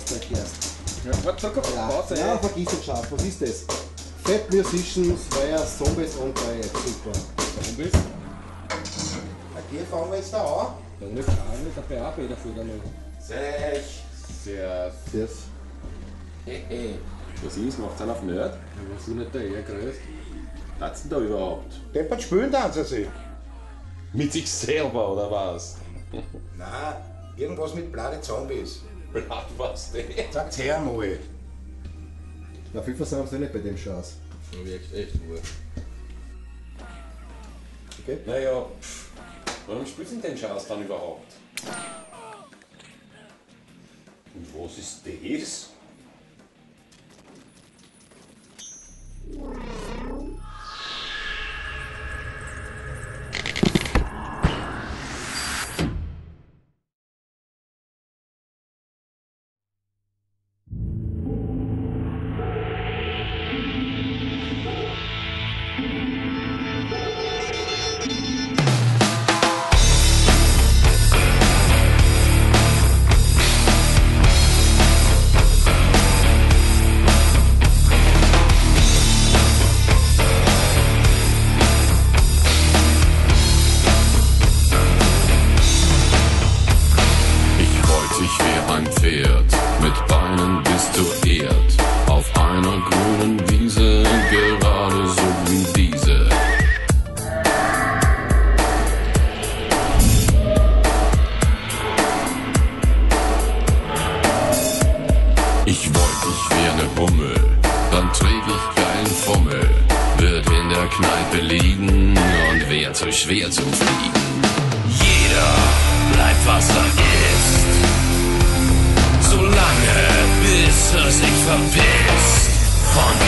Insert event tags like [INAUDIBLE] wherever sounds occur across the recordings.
Meister erklärst. Ja, warte, sag auf Ja, Pause. ja vergiss den Schatz. Was ist das? Fat Musicians, Fire, Zombies und Fire. Super. Zombies. Okay, fangen wir jetzt da an. Dann ist auch nicht dabei auch Peter Fuder noch. Sech. Sehr. Das. Hehe. Was ist? Macht's einen auf Nerd? Ja, was du nicht der eher größt. Was denn da überhaupt? Deppert spielen tanzen sie. Mit sich selber oder was? [LAUGHS] Nein, irgendwas mit blade Zombies. Blatt was denn? Sagt's her mal. Na, viel versagen sie nicht bei dem Schatz. Wirkt echt wurscht. Okay? Naja, pff, warum spielst du denn den Schatz dann überhaupt? Und was ist das? Ich wollte, ich wär ne Hummel, dann träg ich geilen Fummel, wird in der Kneipe liegen und wär zu schwer zu fliegen. Jeder bleibt, was er ist. Solange bis er sich verpisst von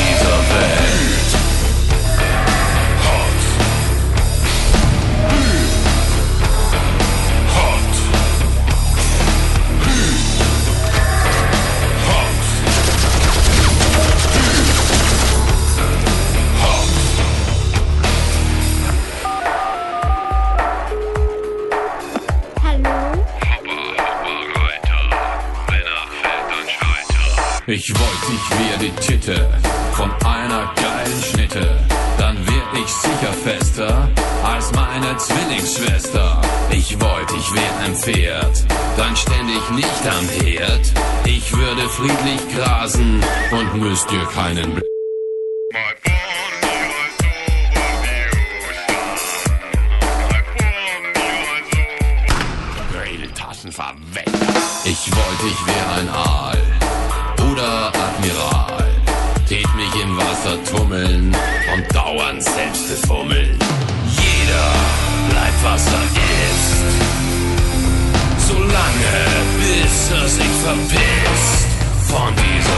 Ich wollte, ich wär die Titte von einer geilen Schnitte. Dann wär ich sicher fester als meine Zwillingsschwester. Ich wollte, ich wär ein Pferd, dann ständig nicht am Herd. Ich würde friedlich grasen und müsst ihr keinen Bl. Ich wollte, ich wär ein Aal oder Admiral. Tät mich im Wasser tummeln und dauernd selbst befummeln. Jeder bleibt, was er ist. Solange bis er sich verpisst von dieser